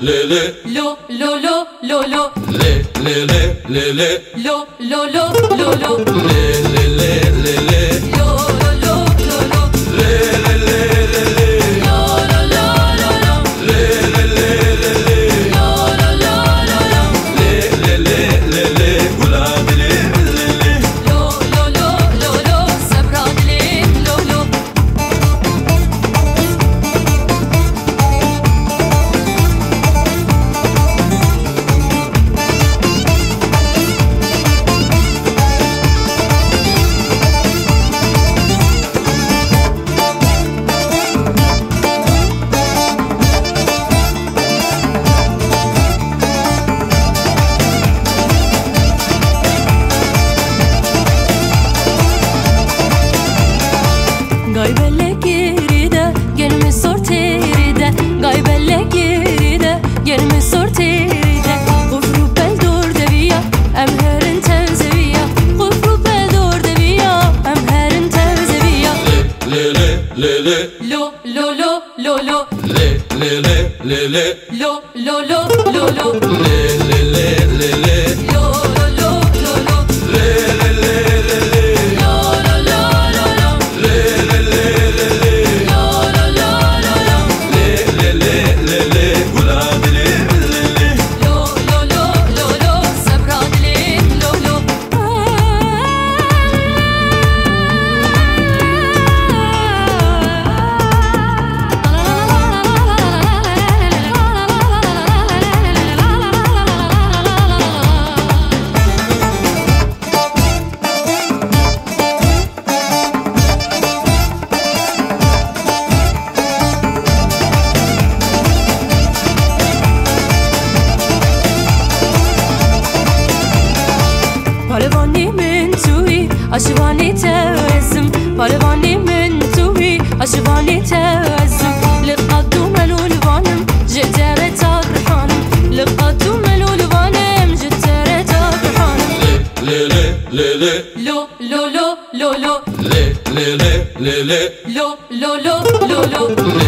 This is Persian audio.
le le. Lo lo lo lo lo. Le le le le le. Lo lo lo lo lo. Le lo lo le le le le le. Lo lo lo lo lo. Le le پالوانی من توی عاشقانی تازم پالوانی من توی عاشقانی تازم لقد ملول وانم جدار تارحانم لقد ملول وانم جدار تارحانم لی لی لی لی لو لو لو لو لو لی لی لی لی لی لو لو لو لو لو